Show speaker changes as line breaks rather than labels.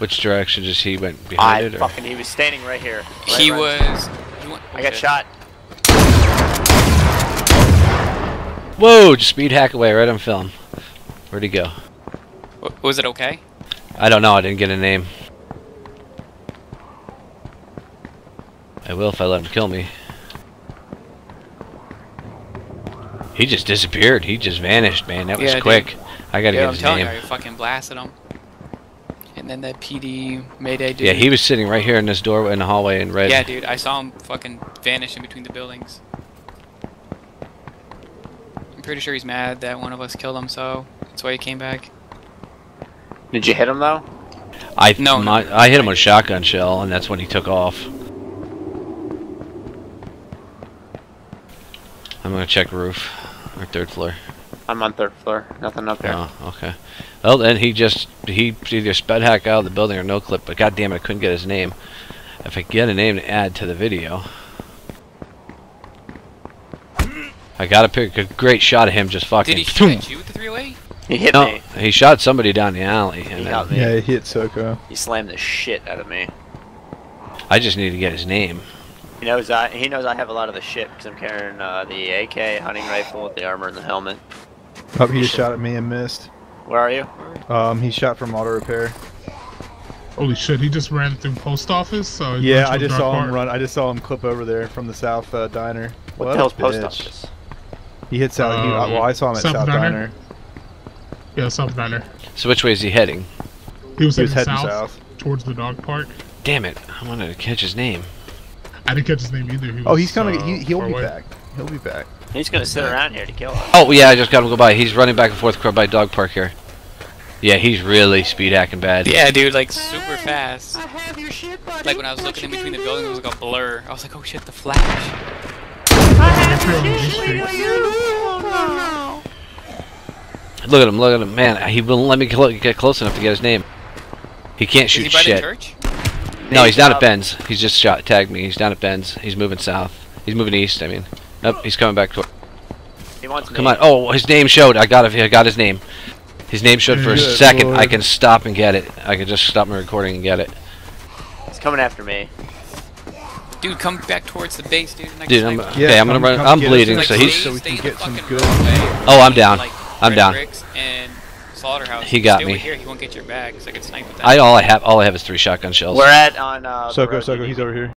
Which direction? Just he went
I
behind it? Or?
fucking, he was standing right here. Right
he
right-
was. He went,
I got shot.
Whoa! Just speed hack away right on film. Where'd he go?
W- Was it okay?
I don't know. I didn't get a name. I will if I let him kill me. He just disappeared. He just vanished, man. That was
Yeah, dude.
quick. I gotta
yeah,
get
I'm
his
telling
name.
you, I fucking blasted him. And then that PD Mayday dude.
Yeah, he was sitting right here in this doorway in the hallway in red.
Yeah, dude, I saw him fucking vanish in between the buildings. I'm pretty sure he's mad that one of us killed him, so that's why he came back.
Did you hit him though?
I
No,
my,
no.
I hit him with a shotgun shell, and that's when he took off. I'm gonna check roof or third floor.
I'm on third floor. Nothing up there.
Oh, okay. Well, then he just he either sped hack out of the building or no clip. But goddamn, it, I couldn't get his name. If I get a name to add to the video, I got a pick a great shot of him just fucking.
Did he shoot you with the 308?
He hit
No,
me.
he shot somebody down the alley,
He
and
got
then
me.
Yeah, he hit Soko.
He slammed the shit out of me.
I just need to get his name.
He knows I he knows I have a lot of the shit because I'm carrying uh, the AK hunting rifle with the armor and the helmet.
Oh, he just shot at me and missed.
Where are you?
Um, he shot from auto repair.
Holy shit, he just ran through post office. So
Yeah,
went to
I
a
just
dark
saw him
part.
run. I just saw him clip over there from the South uh, Diner.
What,
What
the
a
hell's post
bitch.
office?
He hit South. he,
Uh,
well, I saw him at
South
South
Diner?
Diner.
Yeah, South Diner.
So which way is he heading?
He was
He was
heading
heading
south,
south.
towards the dog park.
Damn it! I wanted to catch his name.
I didn't catch his name either. He
Oh, he's coming.
uh,
he, he'll be
away.
back. He'll be back.
He's gonna sit around here to kill us.
Oh yeah, I just got him go by. He's running back and forth by dog park here. Yeah, he's really speed hacking bad.
Yeah, dude, like super fast. Like when I was looking in between the buildings, it was like a blur. I was like, oh shit, the flash.
If you're on these streets.
Look at him, look at him, man. He wouldn't let me clo- get close enough to get his name. He can't
Is he
shoot
by the
shit.
church?
No, he's down at Ben's. He's just shot tagged me. He's down at Ben's. He's moving south. He's moving east. I mean, nope. He's coming back toward.
He wants
Come
me.
on. Oh, his name showed. I got it. I got his name. His name showed for a
Good
second. I can stop and get it. I can just stop my recording and get it.
He's coming after me.
Dude, come back towards the base, dude. and I can
Dude, I'm,
snipe him.
okay, I'm gonna run. I'm bleeding,
in
so he's.
so we can get some good-
Oh, I'm down.
Like,
I'm down.
And Slaughterhouse.
He got
Stay
me.
Here, he won't get your bag, I can snipe with that.
I all I have. All I have is three shotgun shells.
We're at on uh. the
Soko, Soko, he's over here.